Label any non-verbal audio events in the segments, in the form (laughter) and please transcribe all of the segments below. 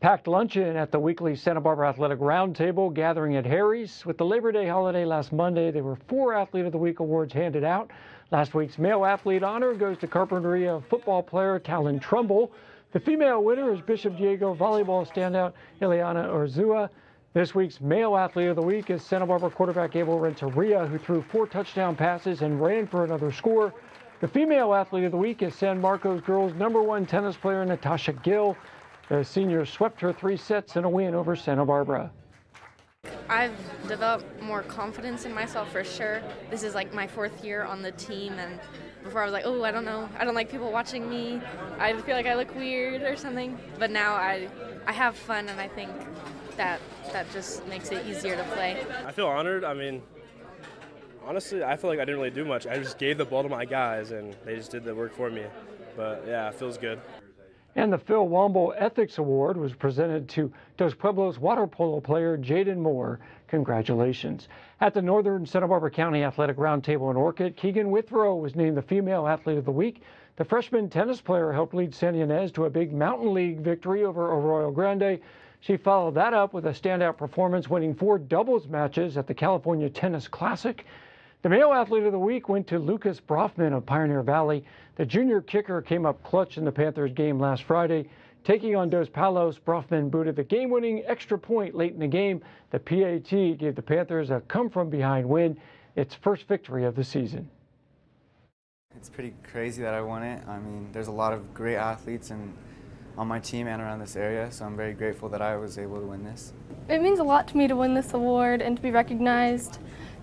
Packed luncheon at the weekly Santa Barbara Athletic Roundtable gathering at Harry's. With the Labor Day holiday last Monday, there were four Athlete of the Week awards handed out. Last week's male athlete honor goes to Carpinteria football player Talon Trumbull. The female winner is Bishop Diego volleyball standout Ileana Urzua. This week's male athlete of the week is Santa Barbara quarterback Abel Renteria, who threw four touchdown passes and ran for another score. The female athlete of the week is San Marcos girls' number one tennis player Natasha Gill. The seniors swept her three sets in a win over Santa Barbara. I've developed more confidence in myself for sure. This is like my fourth year on the team, and before I was like, oh, I don't know, I don't like people watching me. I feel like I look weird or something. But now I, I have fun, and I think that that just makes it easier to play. I feel honored. I mean, honestly, I feel like I didn't really do much. I just gave the ball to my guys, and they just did the work for me. But yeah, it feels good. And the Phil Womble Ethics Award was presented to Dos Pueblos water polo player Jaden Moore. Congratulations. At the Northern Santa Barbara County Athletic Roundtable in Orcutt, Keegan Withrow was named the Female Athlete of the Week. The freshman tennis player helped lead Santa Ynez to a big Mountain League victory over Arroyo Grande. She followed that up with a standout performance, winning four doubles matches at the California Tennis Classic. The male athlete of the week went to Lucas Brofman of Pioneer Valley. The junior kicker came up clutch in the Panthers game last Friday. Taking on Dos Palos, Brofman booted the game-winning extra point late in the game. The PAT gave the Panthers a come-from-behind win, its first victory of the season. It's pretty crazy that I won it. I mean, there's a lot of great athletes and on my team and around this area, so I'm very grateful that I was able to win this. It means a lot to me to win this award and to be recognized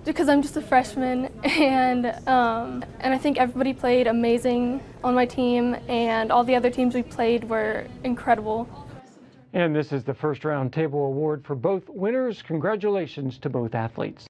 because I'm just a freshman (laughs) and um, and I think everybody played amazing on my team and all the other teams we played were incredible. And this is the first round table award for both winners. Congratulations to both athletes.